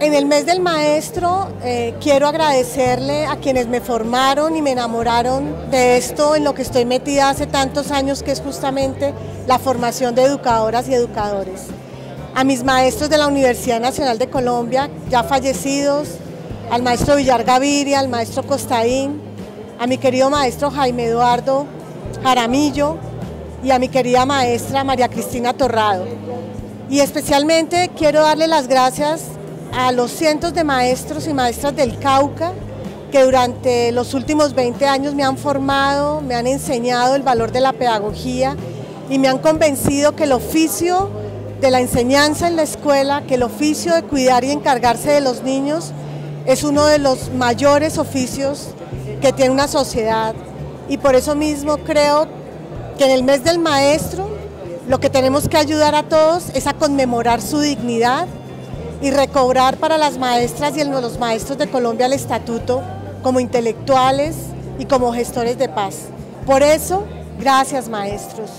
En el mes del maestro eh, quiero agradecerle a quienes me formaron y me enamoraron de esto en lo que estoy metida hace tantos años, que es justamente la formación de educadoras y educadores. A mis maestros de la Universidad Nacional de Colombia, ya fallecidos, al maestro Villar Gaviria, al maestro Costaín, a mi querido maestro Jaime Eduardo Jaramillo y a mi querida maestra María Cristina Torrado. Y especialmente quiero darle las gracias a los cientos de maestros y maestras del Cauca que durante los últimos 20 años me han formado, me han enseñado el valor de la pedagogía y me han convencido que el oficio de la enseñanza en la escuela, que el oficio de cuidar y encargarse de los niños es uno de los mayores oficios que tiene una sociedad. Y por eso mismo creo que en el mes del maestro lo que tenemos que ayudar a todos es a conmemorar su dignidad, y recobrar para las maestras y los maestros de Colombia el estatuto como intelectuales y como gestores de paz. Por eso, gracias maestros.